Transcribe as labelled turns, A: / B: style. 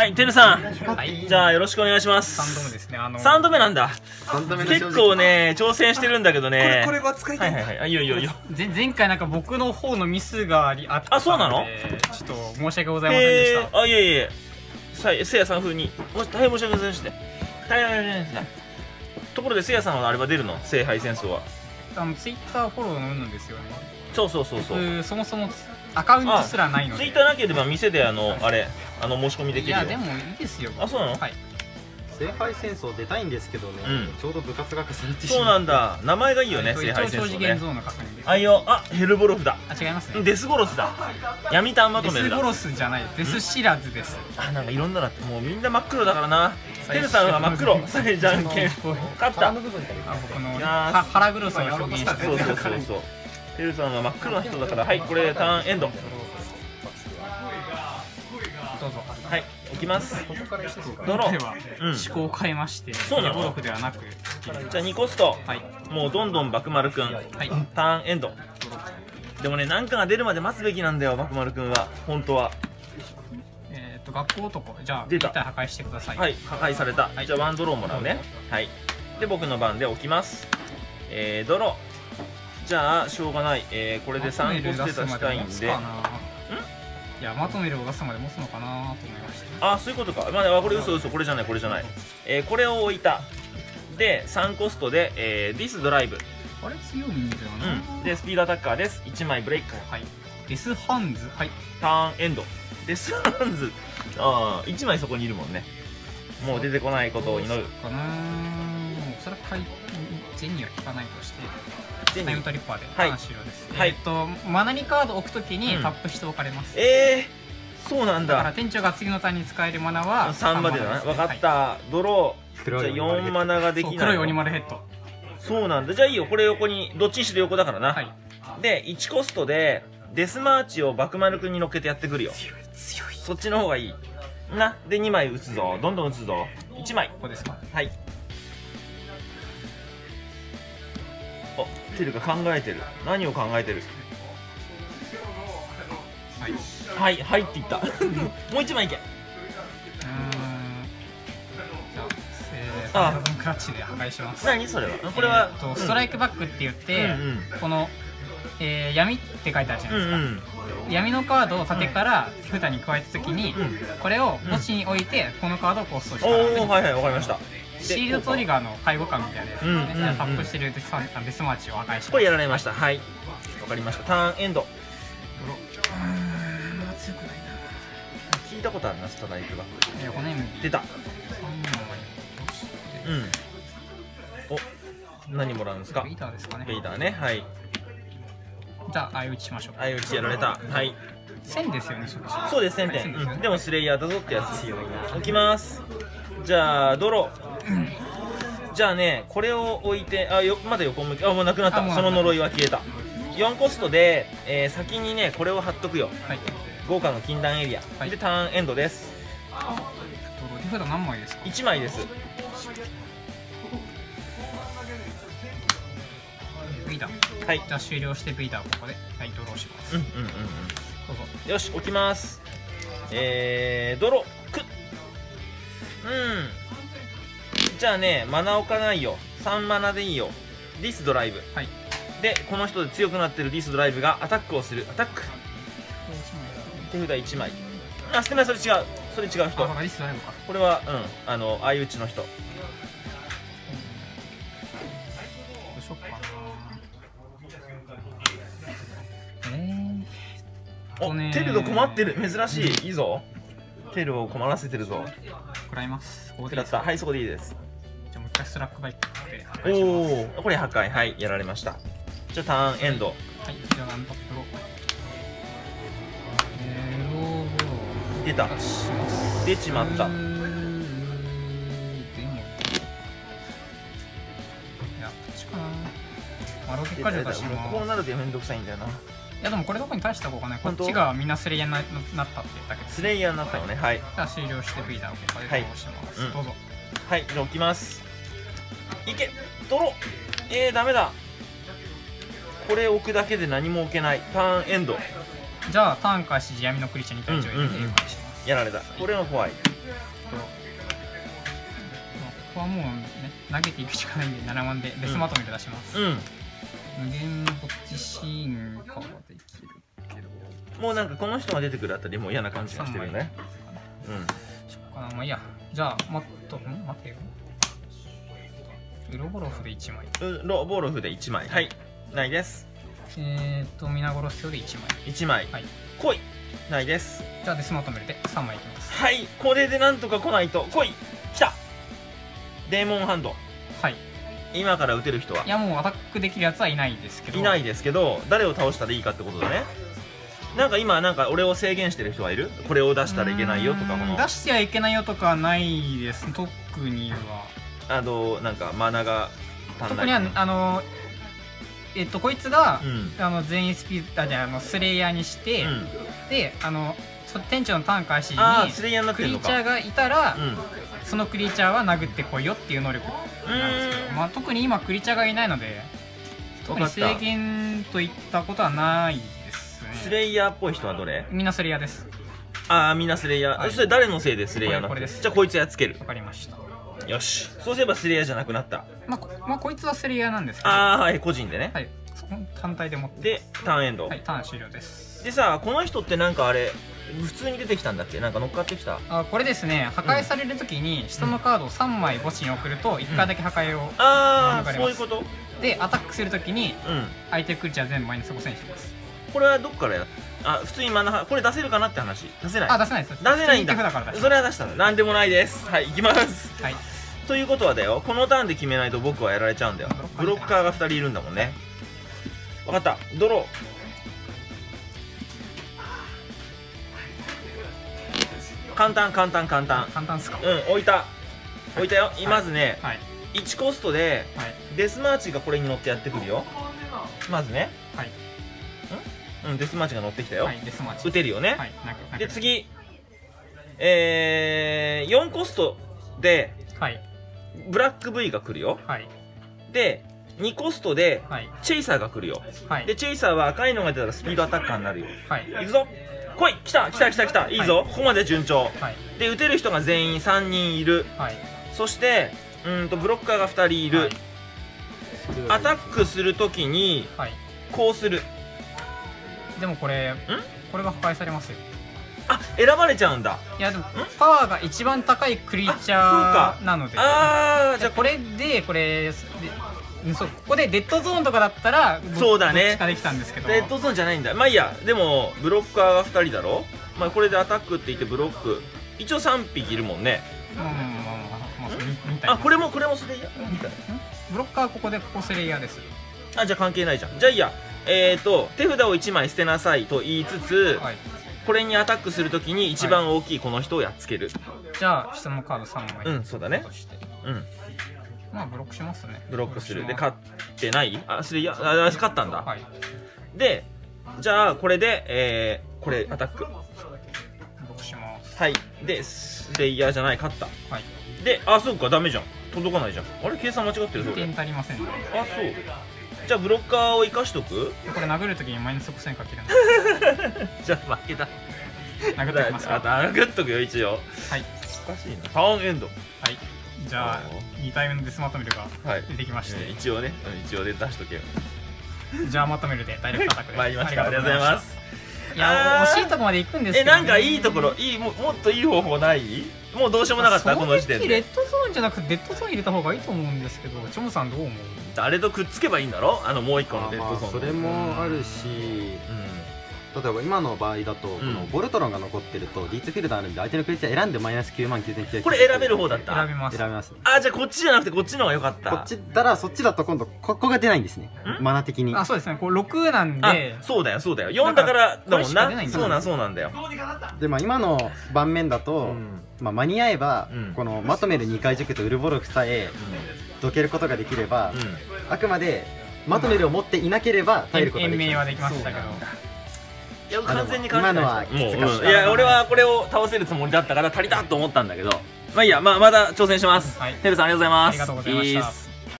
A: はい、てるさん。
B: はい
A: じゃあ、よろしくお願いします。
B: 3度目ですねあの
A: 3度目なんだ。結構ね、挑戦してるんだけどね。
C: これこれは使いた
A: はいいはいはい。あ、いいよいいよいいよ。
B: ぜ前回なんか僕の方のミスがありあった
A: あそうなの？
B: でちょっと申し訳ございませんでした、
A: あ、いえいえ。させいやさん風に。もし大変申し訳ございませんでした。大変申し訳ございませんでした。ところで、せいやさんはあれは出るの？聖杯戦争は。
B: あのツイッターフォローのんですよね
A: そうそうそうそう。
B: 僕そもそもアカウントすらないので
A: ツイッターなければ店であの、あれ、あの、申し込みできるよ。
B: いやでもいいですよ。
A: あそうなの？
B: はい。
C: 聖杯戦争出たいんですけどね、
A: うん。
C: ちょうど部活が重なってし
A: そうなんだ。名前がいいよね、
B: えっと
A: 聖杯戦争ね。あいよ。あ、ヘルボロフだ。
B: あ違いますね。
A: デスゴロスだ。闇タンまとめるだ
B: デスゴ。ロスじゃない。デス知らずです。
A: あなんかいろんなのあって。もうみんな真っ黒だからな。てるさんは真っ黒。さえじゃんけん勝った。
B: 僕の腹黒さを表現して
A: そうそうそうそう。てるさんは真っ黒な人だから。はいこれターンエンド。は
B: どうぞ。
A: い置きます。ド
B: 今
A: ロー。うん。
B: 思考を変えまして
A: そうなの？
B: ではなく。
A: じゃあ2コスト
B: はい。
A: もうどんどんバクマルくん
B: はい。
A: ターンエンド。でもね何かが出るまで待つべきなんだよバクマルくんは。本当は。
B: えっと学校男。じゃあ
A: 出た。
B: 破壊してください。
A: はい破壊された、
B: はい。
A: じゃあワンドローもらうね。はい。で僕の番で置きます。えー、ドロー。じゃあしょうがない、えー、これで3個捨てたしたいんで
B: いやマトメルを出すまで持つのかなと思いました。
A: あそういうことか。まあこれ嘘嘘。これじゃないこれじゃない、えー、これを置いた。で3コストで、えー、ディスドライブ、
B: あれ？強いんだよな、
A: うん、でスピードアタッカーです。1枚ブレイク。
B: はい。デスハンズ。はい。
A: ターンエンド。デスハンズ。ああ1枚そこにいるもんね。もう出てこないことを祈る。
B: かな。おそらく回銭は効かないとして
A: で
B: タイムトリッパーで
A: はい。
B: ターン終了です、
A: はい。
B: えっとマナにカードを置くときに
A: うん。
B: タップしておかれます、
A: えー、そうなん
B: だ。から
A: だ
B: 店長が次のターンに使えるマナは
A: 3までだな。
B: です。
A: 分かった、ドロー。じゃあ4マナができない
B: 黒い鬼丸ヘッド。
A: そうなんだ。じゃあいいよ。これ横にどっちにしろ横だからな、
B: はい。
A: で1コストでデスマーチをバクマル君に乗っけてやってくるよ。
B: 強い
A: そっちの方がいい。な。で2枚打つぞ。どんどん打つぞ。1枚。
B: ここですか？
A: はいおテルが考えてる。何を考えてる？
B: はい。
A: はいはいって言った。もう1枚いけ。
B: あ、クラッチで破壊します。
A: 何？それは。これは、
B: えーとストライクバックって言って、
A: うん。うん。
B: この、えー闇って書いてあるじゃ
A: う
B: ないですか、
A: んうん
B: 闇のカードを縦から札に加えたときに、
A: うん。
B: これを墓地に置いてこのカードをコストし
A: お
B: たら、
A: おはいはいわかりました。
B: シールドトリガーの介護官みたいなやつですね、
A: うんうんうん。
B: タップしてるデスあデスマーチを破壊します。
A: これやられました。はい。わかりました。ターンエンド。
B: うーんまあ強くないな。
A: 聞いたことあるなストライクバック
B: えー、骨身
A: 出た。
B: 3枚落として
A: うん。お何もらうんですか？
B: ベイターですかね。
A: ベイダーね。はい
B: じゃあ相打ちしましょう。
A: 相打ちやられた。はい。
B: 1000ですよねそ
A: うです1000
B: はい
A: 点、
B: 1000ですよね。
A: うん。でもスレイヤーだぞってやつ置きます。じゃあドロー。じゃあねこれを置いてあよまだ横向きあもうなくなった。その呪いは消えた。4コストで、えー先にねこれを貼っとくよ。
B: はい。
A: 豪華の禁断エリア、
B: はい。
A: でターンエンドです。
B: ドロ手札何枚ですか
A: ？1枚です
B: ター。
A: はい。
B: じゃあ終了してベイターをここで。はいドローします、
A: うんうんうんうん。
B: どうぞ。
A: よし置きます。えー、ドロク。ッうん。じゃあねマナ置かないよ。3マナでいいよ。ディスドライブ。
B: はい。
A: でこの人で強くなってるディスドライブがアタックをする。アタック。手札1枚。あ捨てないそれ違う。それ違う人。これはうん。あの相打ちの人テルが困ってる。珍しい。いいぞ。テルを困らせてるぞ。
B: ー、食らいます。ここで。いい
A: だ
B: ですか
A: った。はいそこでいいです。
B: じゃあもう一回ストラックバイクで
A: おおこれ破壊。はいやられました。じゃあターンエンド。
B: はいじゃあなんとプロ
A: 出た。出ちまった。
B: やこっ
A: こうなるとめんどくさいんだよない
B: やでもこれどこに大した効果ないこっちがみんなスレイヤーにななったってだけです
A: スレイヤーになったのね。はい。
B: じゃあ終了してフィーダーをここで
A: はい。
B: 倒します、
A: うん。
B: どうぞ
A: はいじゃあ置きます。いけ。泥えー、ダメだ。これ置くだけで何も置けない。ターンエンド。
B: じゃあターン開始時闇のクリーチャー2体以上入れて
A: うんうんうん。
B: 了解します、
A: やられた。これは怖い。
B: と、まあここはもうね、投げていくしかないんで、7万でデスマトミル出します。
A: うん
B: 無限ぼっちシーンかはできるけど、
A: もうなんかこの人が出てくるあたりもう嫌な感じがしてるよね。うん。
B: そっかな、まあいいや。じゃあ、もっと、ん待てよ。ウロボロフで1枚。
A: うロボロフで1枚。はい。ないです。
B: えーっと、皆殺すよで1枚。
A: 1枚。
B: はい。
A: 来い。ないです。
B: じゃあデスマトミルで。3枚いきます。
A: はい。これでなんとか来ないと。来い。来た。デーモンハンド。
B: はい。
A: 今から撃てる人は？い
B: や、もうアタックできるやつはいないですけど。
A: いないですけど誰を倒したらいいかってことだね。なんか今なんか俺を制限してる人はいる？これを出したらいけないよとかこの。
B: 出してはいけないよとかはないです。特には。
A: あのなんかマナが足んない。
B: 特にはあのえっとこいつが
A: う、ん。
B: あの全員スピードあじゃああのスレイヤーにして、
A: うん。
B: であのそ店長のターン開始に
A: ああスレイヤーになっ
B: クリーチャーがいたら、
A: うん
B: そのクリーチャーは殴ってこいよっていう能力なんですけど、まあ、特に今クリーチャーがいないので特に制限といったことはないですね。
A: スレイヤーっぽい人はどれ？
B: みんなスレイヤーです。
A: ああみんなスレイヤー、
B: はい。
A: それ誰のせいでスレイヤーなの？
B: これこれです。
A: じゃあこいつやっつける。
B: わかりました。
A: よし。そうすればスレイヤーじゃなくなった。
B: まあ、こまあこいつはスレイヤーなんですけど。
A: ああはい個人でね、
B: はい。そ単体で持って。
A: でターンエンド、
B: はいターン終了です。
A: でさこの人ってなんかあれ普通に出てきたんだっけ？なんか乗っかってきた。
B: あこれですね。破壊されるときに下のカードを3枚墓地に送ると1回だけ破壊を、
A: ああ
B: 免れます。
A: そういうこと？
B: でアタックするときに
A: うん。
B: 相手クリーチャー全部マイナス5戦士です。
A: これはどっからや？あ普通にマナハこれ出せるかなって話？出せない？
B: あ出せないです。
A: 出せないんだ。それは出したのなんでもないです。はい行きます。
B: はい。
A: ということはだよこのターンで決めないと僕はやられちゃうんだよ。ブロッカーが2人いるんだもんね。分かった。ドロー簡単簡単簡単。
B: 簡単ですか？
A: うん置いた。置いたよ、まずね
B: はい。
A: 1コストで
B: はい。
A: デスマーチがこれに乗ってやってくるよ。まずね。
B: はい。
A: うん？デスマーチが乗ってきたよ、
B: はいデスマーチ。
A: 撃てるよね、
B: はい
A: で。次。えー、4コストで
B: はい。
A: ブラック V が来るよ。
B: はい。
A: で2コストで
B: はい。
A: チェイサーが来るよ。
B: はい。
A: でチェイサーは赤いのが出たらスピードアタッカーになるよ。
B: はい。
A: いくぞ。来い。来た。来た来た来た。い。いぞ、
B: はい
A: ここまで順調。
B: はい。
A: で撃てる人が全員3人いる。
B: はい。
A: そしてうーんとブロッカーが2人いる、
B: はい。
A: アタックするときに
B: はい。
A: こうする。
B: でもこれこれが破壊されますよ。
A: あ選ばれちゃうんだ。
B: いやでもパワーが一番高いクリーチャーなので。
A: ああ
B: じゃあこれでこれでそう。ここでデッドゾーンとかだったら僕
A: そうだね。
B: どっちかできたんですけど。
A: レッドゾーンじゃないんだ。まあいいや。でもブロッカーが2人だろ？まあこれでアタックって言ってブロック。一応3匹いるもんね。
B: まあ
A: これもこれもそれいやみたい
B: ブロッカーここでここスレイヤーです
A: あじゃあ関係ないじゃんじゃあいいやえーと手札を1枚捨てなさいと言いつつ
B: はい
A: これにアタックするときに一番大きいこの人をやっつける
B: じゃあ下のカード3枚
A: うんそうだねうん
B: まあブロックしますね。
A: ブロックする。で勝ってない？あそれいやあ勝ったんだ。
B: はい。
A: でじゃあこれでえー、これアタック？
B: ブロックします。
A: はい。でスレイヤーじゃない勝った。
B: はい。
A: であそうかダメじゃん。届かないじゃん。あれ？計算間違ってるそ
B: 1
A: れ
B: 点足りませんね
A: あそう。じゃあブロッカーを生かしとく？
B: でこれ殴るときにマイナス5線かける
A: じゃあ負けた。
B: 殴ってきます
A: あ
B: かは
A: 殴っとくよ一応。
B: い。
A: おかしいな。ターンエンド。
B: はいじゃあ2体目のデスマトミルが
A: はい。
B: 出てきまして、
A: うん一応ねうん一応で出しとけよ。
B: じゃあまとめるでダイレクトアタックで
A: 参りました。ありがとうございます。
B: いや惜しいとこまで行くんですけど、ね、
A: えなんかいいところいいももっといい方法ない？もうどうしようもなかったこの時点で。
B: レッドゾーンじゃなくてデッドゾーン入れた方がいいと思うんですけどチョムさんどう思う？
A: 誰とくっつけばいいんだろ？あのもう一個のデッドゾーン
C: それもあるし
A: うん
C: 例えば今の場合だと、このボルトロンが残ってるとディーツフィールドあるんで相手のクリーチャー選んでマイナス9万9900
A: これ選べる方だった？
B: 選べます。
C: 選べますね。
A: あじゃあこっちじゃなくてこっちの方が良かった。
C: こっちだらそっちだと今度ここが出ないんですね。
A: ん？
C: マナ的に。
B: あそうですね。こう6なん
A: あ
B: で
A: そうだよそうだよ。4だからだもん
B: な。
A: そうなんそうなんだよ。
C: でまあ今の盤面だと、
A: うん。
C: まあ、間に合えば、
A: うん。
C: このまとめる2回塾とウルボルフさえどけることができれば、
A: うん。
C: あくまでまとめるを持っていなければ耐えることができる
B: 延命はできましたけど
A: いや完全に
C: 今のは
A: もう、うんいや俺はこれを倒せるつもりだったから足りたと思ったんだけど。まあいいやまあまだ挑戦します、
B: はい。
A: さんありがとうございます。
B: ありがとうございました。
A: いいっす